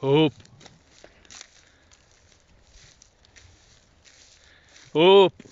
Hoop. Hoop.